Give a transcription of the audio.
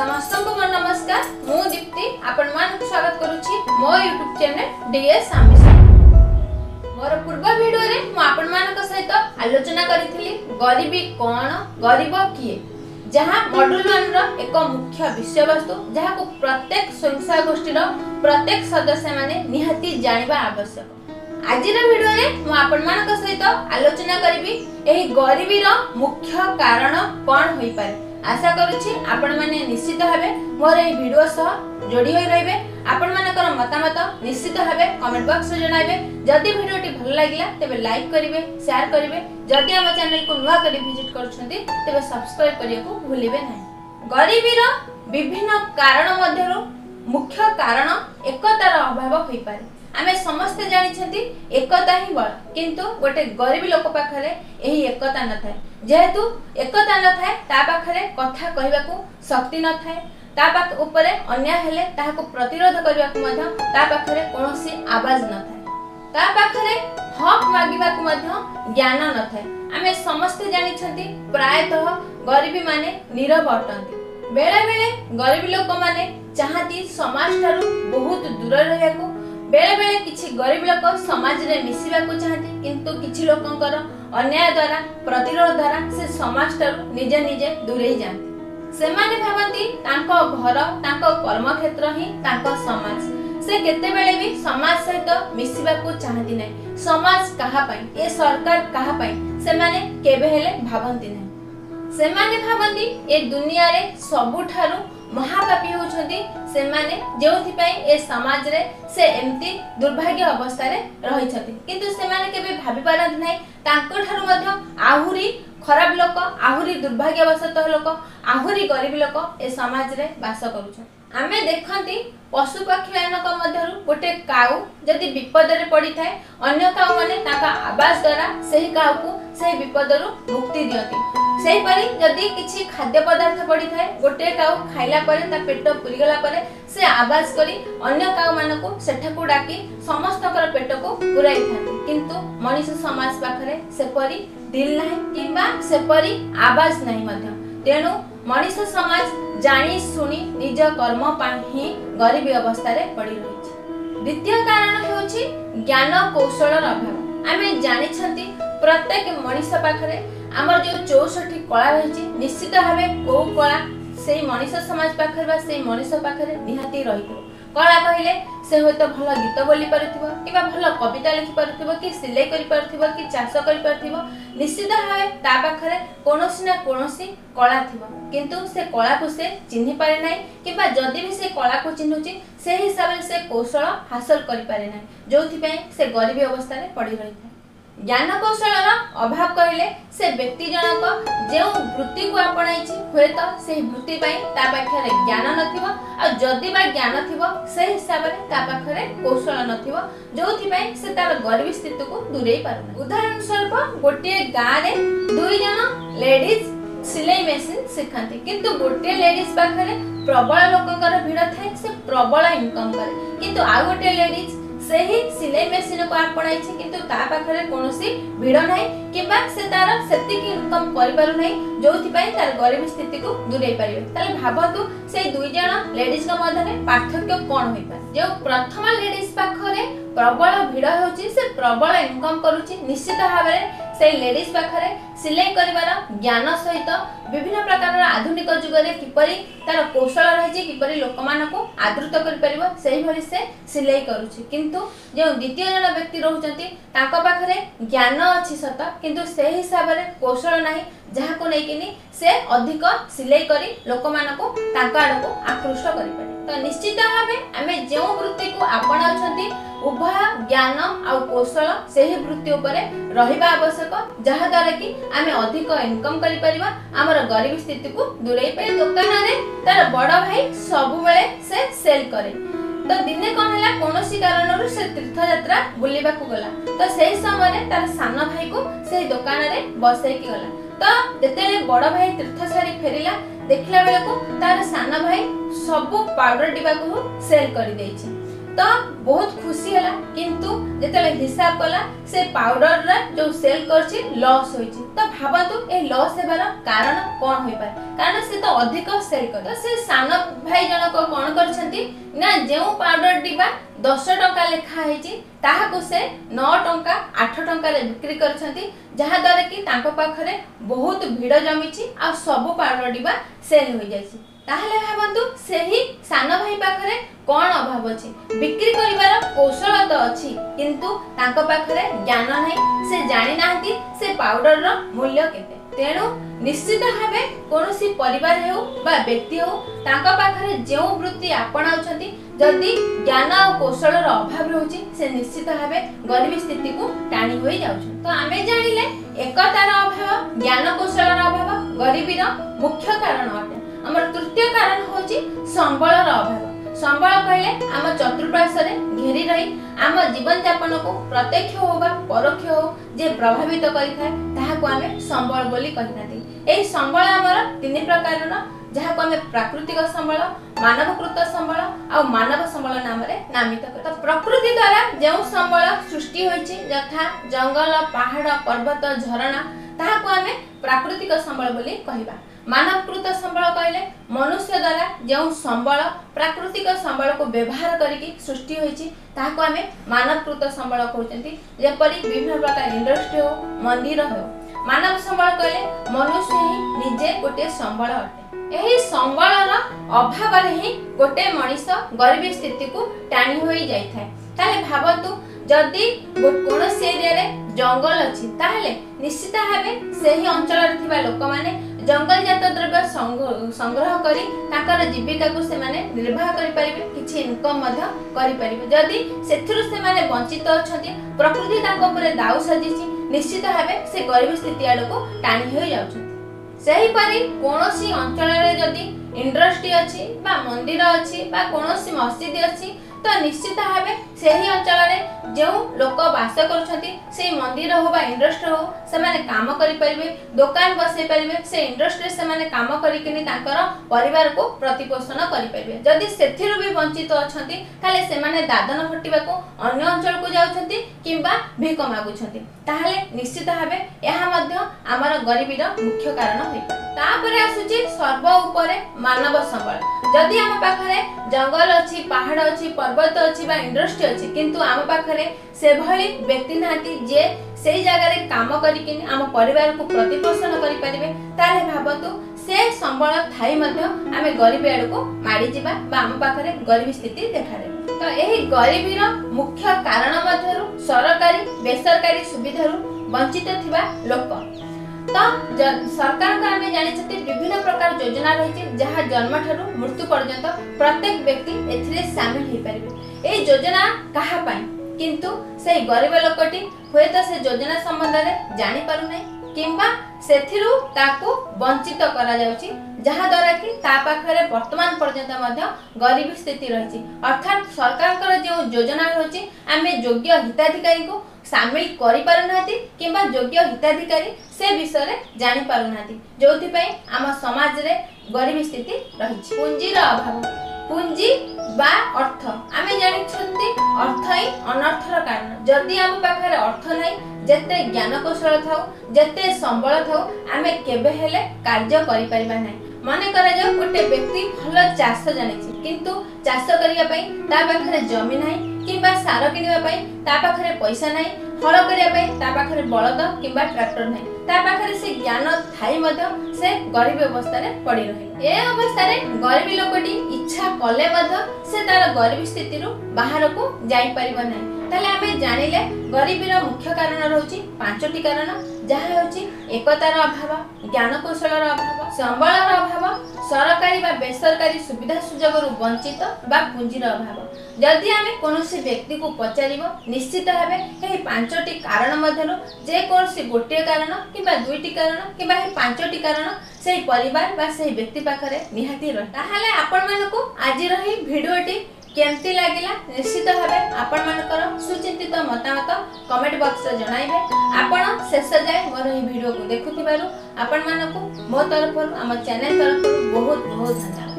ସମସ୍ତଙ୍କୁ ମୋର ନମସ୍କାର ମୁଁ ଦୀପ୍ତି ଆପଣମାନଙ୍କୁ ସ୍ୱାଗତ କରୁଛି ମୋ ୟୁଟ୍ୟୁବ୍ ଚ୍ୟାନେଲ୍ ଡିଏସ୍ ଆମିଷ ମୋର ପୂର୍ବ ଭିଡ଼ିଓରେ ମୁଁ ଆପଣମାନଙ୍କ ସହିତ ଆଲୋଚନା କରିଥିଲି ଗରିବୀ କ'ଣ ଗରିବ କିଏ ଯାହା ମଡୁଲ ୱାନ୍ର ଏକ ମୁଖ୍ୟ ବିଷୟବସ୍ତୁ ଯାହାକୁ ପ୍ରତ୍ୟେକ ସ୍ୱୟଂସହାୟକ ଗୋଷ୍ଠୀର ପ୍ରତ୍ୟେକ ସଦସ୍ୟମାନେ ନିହାତି ଜାଣିବା ଆବଶ୍ୟକ ଆଜିର ଭିଡ଼ିଓରେ ମୁଁ ଆପଣମାନଙ୍କ ସହିତ ଆଲୋଚନା କରିବି ଏହି ଗରିବୀର ମୁଖ୍ୟ କାରଣ କ'ଣ ହୋଇପାରେ আশা করুছি আপনার নিশ্চিত ভাবে মোর এই ভিডিও সহ যোড়ি হয়ে রহবে আপনার মতামত নিশ্চিত ভাবে কমেন্ট বক্সে জনাইবে যদি ভিডিওটি ভাল লাগিলা তবে লাইক করবে সেয়ার করবে যদি আমার চ্যানেলকে নূয়া করে ভিজিট করছেন তবে সবসক্রাইব করা ভুলবে না গরিবীর বিভিন্ন কারণ মধ্যে মুখ্য কারণ একতার অভাব হয়ে পড়ে ଆମେ ସମସ୍ତେ ଜାଣିଛନ୍ତି ଏକତା ହିଁ ବଳ କିନ୍ତୁ ଗୋଟେ ଗରିବ ଲୋକ ପାଖରେ ଏହି ଏକତା ନଥାଏ ଯେହେତୁ ଏକତା ନଥାଏ ତା ପାଖରେ କଥା କହିବାକୁ ଶକ୍ତି ନଥାଏ ତା ପାଖ ଉପରେ ଅନ୍ୟାୟ ହେଲେ ତାହାକୁ ପ୍ରତିରୋଧ କରିବାକୁ ମଧ୍ୟ ତା ପାଖରେ କୌଣସି ଆବାଜ ନଥାଏ ତା ପାଖରେ ହକ୍ ମାଗିବାକୁ ମଧ୍ୟ ଜ୍ଞାନ ନଥାଏ ଆମେ ସମସ୍ତେ ଜାଣିଛନ୍ତି ପ୍ରାୟତଃ ଗରିବୀମାନେ ନିରବ ଅଟନ୍ତି ବେଳେବେଳେ ଗରିବ ଲୋକମାନେ ଚାହାନ୍ତି ସମାଜଠାରୁ ବହୁତ ଦୂର ରହିବାକୁ ବେଳେବେଳେ କିଛି ଗରିବ ଲୋକ ସମାଜରେ ମିଶିବାକୁ ଚାହାନ୍ତି କିନ୍ତୁ କିଛି ଲୋକଙ୍କର ଅନ୍ୟାୟ ଦ୍ୱାରା ପ୍ରତିରୋଧ ଦ୍ୱାରା ସେ ସମାଜଠାରୁ ନିଜେ ନିଜେ ଦୂରେଇ ଯାଆନ୍ତି ସେମାନେ ଭାବନ୍ତି ତାଙ୍କ ଘର ତାଙ୍କ କର୍ମକ୍ଷେତ୍ର ହିଁ ତାଙ୍କ ସମାଜ ସେ କେତେବେଳେ ବି ସମାଜ ସହିତ ମିଶିବାକୁ ଚାହାନ୍ତି ନାହିଁ ସମାଜ କାହା ପାଇଁ ଏ ସରକାର କାହା ପାଇଁ ସେମାନେ କେବେ ହେଲେ ଭାବନ୍ତି ନାହିଁ ସେମାନେ ଭାବନ୍ତି ଏ ଦୁନିଆରେ ସବୁଠାରୁ ମହାପାପୀ ହେଉଛନ୍ତି ସେମାନେ ଯେଉଁଥିପାଇଁ ଏ ସମାଜରେ ସେ ଏମିତି ଦୁର୍ଭାଗ୍ୟ ଅବସ୍ଥାରେ ରହିଛନ୍ତି କିନ୍ତୁ ସେମାନେ କେବେ ଭାବିପାରନ୍ତି ନାହିଁ ତାଙ୍କ ଠାରୁ ମଧ୍ୟ ଆହୁରି ଖରାପ ଲୋକ ଆହୁରି ଦୁର୍ଭାଗ୍ୟବଶତଃ ଲୋକ ଆହୁରି ଗରିବ ଲୋକ ଏ ସମାଜରେ ବାସ କରୁଛନ୍ତି ଆମେ ଦେଖନ୍ତି ପଶୁପକ୍ଷୀମାନଙ୍କ ମଧ୍ୟରୁ ଗୋଟେ କାଉ ଯଦି ବିପଦରେ ପଡ଼ିଥାଏ ଅନ୍ୟ କାଉମାନେ ତାଙ୍କ ଆବାସ ଦ୍ୱାରା ସେହି କାଉକୁ ସେହି ବିପଦରୁ ମୁକ୍ତି ଦିଅନ୍ତି ସେହିପରି ଯଦି କିଛି ଖାଦ୍ୟ ପଦାର୍ଥ ପଡ଼ିଥାଏ ଗୋଟିଏ କାଉ ଖାଇଲା ପରେ ତା ପେଟ ପୁରିଗଲା ପରେ ସେ ଆବାସ କରି ଅନ୍ୟ କାଉମାନଙ୍କୁ ସେଠାକୁ ଡାକି ସମସ୍ତଙ୍କର ପେଟକୁ ପୁରାଇଥାନ୍ତି କିନ୍ତୁ ମଣିଷ ସମାଜ ପାଖରେ ସେପରି ଦିଲ୍ ନାହିଁ କିମ୍ବା ସେପରି ଆବାସ ନାହିଁ ମଧ୍ୟ ତେଣୁ ମଣିଷ ସମାଜ ଜାଣି ଶୁଣି ନିଜ କର୍ମ ପାଇଁ ହିଁ ଗରିବୀ ଅବସ୍ଥାରେ ପଡି ରହିଛି ଦ୍ୱିତୀୟ କାରଣ ହେଉଛି ଜ୍ଞାନ କୌଶଳର ଅଭାବ ଆମେ ଜାଣିଛନ୍ତି ପ୍ରତ୍ୟେକ ମଣିଷ ପାଖରେ ଆମର ଯେଉଁ ଚଉଷଠି କଳା ରହିଛି ନିଶ୍ଚିତ ଭାବେ କୋଉ କଳା সেই ମଣିଷ ସମାଜ ପାଖରେ ବା ସେଇ ମଣିଷ ପାଖରେ ନିହାତି ରହିଥିବ କଳା କହିଲେ ସେ ହୁଏତ ଭଲ ଗୀତ ବୋଲି ପାରୁଥିବ କିମ୍ବା ଭଲ କବିତା ଲେଖିପାରୁଥିବ କି ସିଲେଇ କରିପାରୁଥିବ କି ଚାଷ କରିପାରୁଥିବ ନିଶ୍ଚିତ ଭାବେ ତା ପାଖରେ କୌଣସି ନା କୌଣସି କଳା ଥିବ କିନ୍ତୁ ସେ କଳାକୁ ସେ ଚିହ୍ନି ପାରେ ନାହିଁ କିମ୍ବା ଯଦି ବି ସେ କଳାକୁ ଚିହ୍ନୁଛି ସେ ହିସାବରେ ସେ କୌଶଳ ହାସଲ କରିପାରେ ନାହିଁ ଯେଉଁଥିପାଇଁ ସେ ଗରିବୀ ଅବସ୍ଥାରେ ପଡ଼ି ରହିଥାଏ জ্ঞানকৌশলর অভাব কহিলে সে ব্যক্তি জনক যে বৃত্তি কু আপনাইছি হুয়েত সেই বৃত্তি পাই তা পাখে জ্ঞান নথিব আর যদি বা জ্ঞান থিব সে হিসাবে তা পাখে কৌশল নথিব যোপাই সে তার গরিবী স্থিতিকে দূরেই পারু উদাহরণ স্বরূপ গোটিয়ে গাঁরে দুই জন লেডিজ ସିଲେଇ ମେସିନ୍ ଶିଖନ୍ତି କିନ୍ତୁ ଗୋଟିଏ ଲେଡିଜ୍ ପାଖରେ ପ୍ରବଳ ଲୋକଙ୍କର ଭିଡ଼ ଥାଏ ସେ ପ୍ରବଳ ଇନକମ୍ କରେ କିନ୍ତୁ ଆଉ ଗୋଟିଏ ଲେଡିଜ୍ ସେହି ସିଲେଇ ମେସିନକୁ ଆପଣାଇଛି କିନ୍ତୁ ତା ପାଖରେ କୌଣସି ଭିଡ଼ ନାହିଁ କିମ୍ବା ସେ ତାର ସେତିକି ଇନକମ୍ କରିପାରୁନାହିଁ ଯୋଉଥିପାଇଁ ତାର ଗରିବ ସ୍ଥିତିକୁ ଦୂରେଇ ପାରିବେ ତାହେଲେ ଭାବନ୍ତୁ ସେଇ ଦୁଇ ଜଣ ଲେଡିଜଙ୍କ ମଧ୍ୟରେ ପାର୍ଥକ୍ୟ କ'ଣ ହୋଇପାରେ ଯେଉଁ ପ୍ରଥମ ଲେଡିଜ ପାଖରେ ପ୍ରବଳ ଭିଡ଼ ହେଉଛି ସେ ପ୍ରବଳ ଇନକମ୍ କରୁଛି ନିଶ୍ଚିତ ଭାବରେ সেই লেডিজ পাখে সিলাই করিবার জ্ঞান সহিত বিভিন্ন প্রকারর আধুনিক যুগরে কিপরি তার কৌশল রয়েছে কিপরি লোক মানুষ আদৃত করিপার সেইভাবে সে সিলাই করুছি কিন্তু যে দ্বিতীয় জন ব্যক্তি রয়েছেন তাঁর পাখে জ্ঞান অছি সত কিন্তু সেই হিসাবে কৌশল না যাহাকে নেইকি সে অধিক সিলাই করে লোক মানুষ তাঁর আড়ক আকৃষ্ট করিপারে তো নিশ্চিত ভাবে আমি যে ଆପଣାଉଛନ୍ତି ଉଭୟ ଜ୍ଞାନ ଆଉ କୌଶଳ ସେହି ବୃତ୍ତି ଉପରେ ରହିବା ଆବଶ୍ୟକ ଯାହାଦ୍ୱାରା କି ଆମେ ଅଧିକ ଇନକମ୍ କରିପାରିବା ଆମର ଗରିବ ସ୍ଥିତିକୁ ଦୂରେଇ ପାରି ଦୋକାନରେ ତାର ବଡ଼ ଭାଇ ସବୁବେଳେ ସେ ସେଲ୍ କରେ ତ ଦିନେ କ'ଣ ହେଲା କୌଣସି କାରଣରୁ ସେ ତୀର୍ଥଯାତ୍ରା ବୁଲିବାକୁ ଗଲା ତ ସେହି ସମୟରେ ତାର ସାନ ଭାଇକୁ ସେହି ଦୋକାନରେ ବସେଇକି ଗଲା ତ ଯେତେବେଳେ ବଡ଼ ଭାଇ ତୀର୍ଥ ଛାଡ଼ି ଫେରିଲା ଦେଖିଲା ବେଳକୁ ତାର ସାନ ଭାଇ ସବୁ ପାଉଡର ଡିବାକୁ ସେଲ୍ କରିଦେଇଛି ତ ବହୁତ ଖୁସି ହେଲା କିନ୍ତୁ ଯେତେବେଳେ ହିସାବ କଲା ସେ ପାଉଡରର ଯୋଉ ସେଲ୍ କରିଛି ଲସ୍ ହୋଇଛି ତ ଭାବନ୍ତୁ ଏହି ଲସ୍ ହେବାର କାରଣ କ'ଣ ହୋଇପାରେ କାରଣ ସେ ତ ଅଧିକ ସେଲ୍ କରି ତ ସେ ସାନ ଭାଇ ଜଣକ କ'ଣ କରିଛନ୍ତି ନା ଯେଉଁ ପାଉଡରଟି ବା ଦଶ ଟଙ୍କା ଲେଖା ହେଇଛି ତାହାକୁ ସେ ନଅ ଟଙ୍କା ଆଠ ଟଙ୍କାରେ ବିକ୍ରି କରିଛନ୍ତି ଯାହାଦ୍ୱାରା କି ତାଙ୍କ ପାଖରେ ବହୁତ ଭିଡ଼ ଜମିଛି ଆଉ ସବୁ ପାଉଡର ଡିବା ସେଲ୍ ହୋଇଯାଇଛି ତାହେଲେ ଭାବନ୍ତୁ ସେହି ସାନ ଭାଇ ପାଖରେ କ'ଣ ଅଭାବ ଅଛି ବିକ୍ରି କରିବାର କୌଶଳ ତ ଅଛି କିନ୍ତୁ ତାଙ୍କ ପାଖରେ ଜ୍ଞାନ ନାହିଁ ସେ ଜାଣିନାହାନ୍ତି ସେ ପାଉଡରର ମୂଲ୍ୟ କେତେ ତେଣୁ ନିଶ୍ଚିତ ଭାବେ କୌଣସି ପରିବାର ହେଉ ବା ବ୍ୟକ୍ତି ହେଉ ତାଙ୍କ ପାଖରେ ଯେଉଁ ବୃତ୍ତି ଆପଣାଉଛନ୍ତି ଯଦି ଜ୍ଞାନ ଆଉ କୌଶଳର ଅଭାବ ରହୁଛି ସେ ନିଶ୍ଚିତ ଭାବେ ଗରିବୀ ସ୍ଥିତିକୁ ଟାଣି ହୋଇଯାଉଛନ୍ତି ତ ଆମେ ଜାଣିଲେ ଏକତାର ଅଭାବ ଜ୍ଞାନ କୌଶଳର ଅଭାବ ଗରିବୀର ମୁଖ୍ୟ କାରଣ ଅଟେ ଆମର ତୃତୀୟ କାରଣ ହେଉଛି ସମ୍ବଳର ଅଭାବ ସମ୍ବଳ କହିଲେ ଆମ ଚତୁଃପାର୍ଶ୍ୱରେ ଘେରି ରହି ଆମ ଜୀବନଯାପନକୁ ପ୍ରତ୍ୟକ୍ଷ ହେଉ ବା ପରୋକ୍ଷ ହେଉ ଯେ ପ୍ରଭାବିତ କରିଥାଏ ତାହାକୁ ଆମେ ସମ୍ବଳ ବୋଲି କହିଥାନ୍ତି ଏହି ସମ୍ବଳ ଆମର ତିନି ପ୍ରକାରର ଯାହାକୁ ଆମେ ପ୍ରାକୃତିକ ସମ୍ବଳ ମାନବକୃତ ସମ୍ବଳ ଆଉ ମାନବ ସମ୍ବଳ ନାମରେ ନାମିତ କରୁ ତ ପ୍ରକୃତି ଦ୍ୱାରା ଯେଉଁ ସମ୍ବଳ ସୃଷ୍ଟି ହୋଇଛି ଯଥା ଜଙ୍ଗଲ ପାହାଡ଼ ପର୍ବତ ଝରଣା ତାହାକୁ ଆମେ ପ୍ରାକୃତିକ ସମ୍ବଳ ବୋଲି କହିବା ମାନବକୃତ ସମ୍ବଳ କହିଲେ ମନୁଷ୍ୟ ଦ୍ୱାରା ଯେଉଁ ସମ୍ବଳ ପ୍ରାକୃତିକ ସମ୍ବଳକୁ ବ୍ୟବହାର କରିକି ସୃଷ୍ଟି ହୋଇଛି ତାହାକୁ ଆମେ ମାନବକୃତ ସମ୍ବଳ କହୁଛନ୍ତି ଯେପରି ବିଭିନ୍ନ ପ୍ରକାର ଇଣ୍ଡଷ୍ଟ୍ରି ହେଉ ମନ୍ଦିର ହେଉ ମାନବ ସମ୍ବଳ କହିଲେ ମନୁଷ୍ୟ ହିଁ ନିଜେ ଗୋଟିଏ ସମ୍ବଳ ଅଟେ ଏହି ସମ୍ବଳର ଅଭାବରେ ହିଁ ଗୋଟେ ମଣିଷ ଗରିବୀ ସ୍ଥିତିକୁ ଟାଣି ହୋଇଯାଇଥାଏ ତାହେଲେ ଭାବନ୍ତୁ ଯଦି କୌଣସି ଏରିଆରେ ଜଙ୍ଗଲ ଅଛି ତାହେଲେ ନିଶ୍ଚିତ ଭାବେ ସେହି ଅଞ୍ଚଳରେ ଥିବା ଲୋକମାନେ ଜଙ୍ଗଲ ଜାତ ଦ୍ରବ୍ୟ ସଂଗ୍ରହ କରି ତାଙ୍କର ଜୀବିକାକୁ ସେମାନେ ନିର୍ବାହ କରିପାରିବେ କିଛି ଇନକମ୍ ମଧ୍ୟ କରିପାରିବେ ଯଦି ସେଥିରୁ ସେମାନେ ବଞ୍ଚିତ ଅଛନ୍ତି ପ୍ରକୃତି ତାଙ୍କ ଉପରେ ଦାଉ ସାଜିଛି ନିଶ୍ଚିତ ଭାବେ ସେ ଗରିବ ସ୍ଥିତି ଆଡ଼କୁ ଟାଣି ହୋଇଯାଉଛନ୍ତି ସେହିପରି କୌଣସି ଅଞ୍ଚଳରେ ଯଦି ଇଣ୍ଡଷ୍ଟ୍ରି ଅଛି ବା ମନ୍ଦିର ଅଛି ବା କୌଣସି ମସଜିଦ ଅଛି ତ ନିଶ୍ଚିତ ଭାବେ ସେହି ଅଞ୍ଚଳ ଯେଉଁ ଲୋକ ବାସ କରୁଛନ୍ତି ସେଇ ମନ୍ଦିର ହଉ ବା ଇଣ୍ଡଷ୍ଟ୍ରି ହଉ ସେମାନେ କାମ କରିପାରିବେ ଦୋକାନ ବସେଇ ପାରିବେ ସେ ଇଣ୍ଡଷ୍ଟ୍ରିରେ ସେମାନେ କାମ କରିକିନି ତାଙ୍କର ପରିବାରକୁ ପ୍ରତିପୋଷଣ କରିପାରିବେ ଯଦି ସେଥିରୁ ବି ବଞ୍ଚିତ ଅଛନ୍ତି ତାହେଲେ ସେମାନେ ଦାଦନ ଖଟିବାକୁ ଅନ୍ୟ ଅଞ୍ଚଳକୁ ଯାଉଛନ୍ତି କିମ୍ବା ଭିକ ମାଗୁଛନ୍ତି ତାହେଲେ ନିଶ୍ଚିତ ଭାବେ ଏହା ମଧ୍ୟ ଆମର ଗରିବୀର ମୁଖ୍ୟ କାରଣ ହୋଇପାରେ ତାପରେ ଆସୁଛି ସର୍ବ ଉପରେ ମାନବ ସମ୍ବଳ ଯଦି ଆମ ପାଖରେ ଜଙ୍ଗଲ ଅଛି ପାହାଡ଼ ଅଛି ପର୍ବତ ଅଛି ବା ଇଣ୍ଡଷ୍ଟ୍ରି ଅଛି କିନ୍ତୁ ଆମ ପାଖରେ ସେଭଳି ବ୍ୟକ୍ତି ନାହାନ୍ତି ଯିଏ ସେଇ ଜାଗାରେ କାମ କରିକି ଆମ ପରିବାରକୁ ପ୍ରତିପୋଷଣ କରିପାରିବେ ତାହେଲେ ଭାବନ୍ତୁ ସେ ସମ୍ବଳ ଥାଇ ମଧ୍ୟ ଆମେ ଗରିବ ଆଡ଼କୁ ମାଡ଼ିଯିବା ବା ଆମ ପାଖରେ ଗରିବୀ ସ୍ଥିତି ଦେଖାଦେବ তা এই গরিবিৰ মুখ্য কাৰণৰ মধ্যেৰ सरकारी বেৰকাৰী সুবিধাৰু বঞ্চিত থিবা লোক। তেন সরকার কা আমি জানিছোঁ যে বিভিন্ন প্ৰকাৰৰ যোজনা ৰৈছে য'ত জন্মৰ পৰা মৃত্যু পৰ্যন্ত প্ৰত্যেক ব্যক্তি এতিৰে সামিল হ'ব পাৰে। এই যোজনা কাহা পালে? কিন্তু সেই গৰিৱা লোকটি হয়তো সেই যোজনা সম্বন্ধেৰে জানি পৰা নাই। কিংবা ସେଥିରୁ ତାକୁ ବଞ୍ଚିତ କରାଯାଉଛି ଯାହାଦ୍ୱାରା କି ତା ପାଖରେ ବର୍ତ୍ତମାନ ପର୍ଯ୍ୟନ୍ତ ମଧ୍ୟ ଗରିବୀ ସ୍ଥିତି ରହିଛି ଅର୍ଥାତ୍ ସରକାରଙ୍କର ଯେଉଁ ଯୋଜନା ରହିଛି ଆମେ ଯୋଗ୍ୟ ହିତାଧିକାରୀଙ୍କୁ ସାମିଲ କରିପାରୁନାହାନ୍ତି କିମ୍ବା ଯୋଗ୍ୟ ହିତାଧିକାରୀ ସେ ବିଷୟରେ ଜାଣିପାରୁନାହାନ୍ତି ଯେଉଁଥିପାଇଁ ଆମ ସମାଜରେ ଗରିବୀ ସ୍ଥିତି ରହିଛି ପୁଞ୍ଜିର ଅଭାବ পুঞ্জি বা অর্থ ଆମେ ଜାଣିଛନ୍ତି ଅର୍ଥ ହିଁ ଅନର୍ଥର କାରଣ ଯଦି ଆମ ପାଖରେ ଅର୍ଥ ନାହିଁ ଯେତେ ଜ୍ଞାନ କୌଶଳ ଥାଉ ଯେତେ ସମ୍ବଳ ଥାଉ ଆମେ କେବେ ହେଲେ କାର୍ଯ୍ୟ କରିପାରିବା ନାହିଁ ମନେ କରାଯାଉ ଗୋଟେ ବ୍ୟକ୍ତି ଭଲ ଚାଷ ଜାଣିଛି କିନ୍ତୁ ଚାଷ କରିବା ପାଇଁ ତା ପାଖରେ ଜମି ନାହିଁ କିମ୍ବା ସାର କିଣିବା ପାଇଁ ତା ପାଖରେ ପଇସା ନାହିଁ ହଳ କରିବା ପାଇଁ ତା ପାଖରେ ବଳଦ କିମ୍ବା ଟ୍ରାକ୍ଟର ନାହିଁ ତା ପାଖରେ ସେ ଜ୍ଞାନ ଖାଇ ମଧ୍ୟ ସେ ଗରିବ ଅବସ୍ଥାରେ ପଡି ରହେ ଏ ଅବସ୍ଥାରେ ଗରିବୀ ଲୋକଟି ଇଚ୍ଛା କଲେ ମଧ୍ୟ ସେ ତାର ଗରିବ ସ୍ଥିତିରୁ ବାହାରକୁ ଯାଇପାରିବ ନାହିଁ ତାହେଲେ ଆମେ ଜାଣିଲେ ଗରିବୀର ମୁଖ୍ୟ କାରଣ ରହୁଛି ପାଞ୍ଚଟି କାରଣ ଯାହା ହେଉଛି ଏକତାର ଅଭାବ ଜ୍ଞାନକୌଶଳର ଅଭାବ ସମ୍ବଳର ଅଭାବ ସରକାରୀ ବା ବେସରକାରୀ ସୁବିଧା ସୁଯୋଗରୁ ବଞ୍ଚିତ ବା ପୁଞ୍ଜିର ଅଭାବ ଯଦି ଆମେ କୌଣସି ବ୍ୟକ୍ତିକୁ ପଚାରିବ ନିଶ୍ଚିତ ଭାବେ ଏହି ପାଞ୍ଚଟି କାରଣ ମଧ୍ୟରୁ ଯେକୌଣସି ଗୋଟିଏ କାରଣ କିମ୍ବା ଦୁଇଟି କାରଣ କିମ୍ବା ଏହି ପାଞ୍ଚଟି କାରଣ ସେହି ପରିବାର ବା ସେହି ବ୍ୟକ୍ତି ପାଖରେ ନିହାତି ରହେ ତାହେଲେ ଆପଣମାନଙ୍କୁ ଆଜିର ଏହି ଭିଡ଼ିଓଟି কেমতি লাগিলা নিশ্চিত ভাবে আপন মানকর সুচিন্তিত মতামত কমেন্ট বক্সে জনাইবে আপন শেষ যায় মোর এই ভিডিওকে দেখুথিবারু আপন মানকু মো তরফରୁ ଆମ ଚ୍ୟାନେଲ ତରଫରୁ ବହୁତ ବହୁତ ଧନ୍ୟବାଦ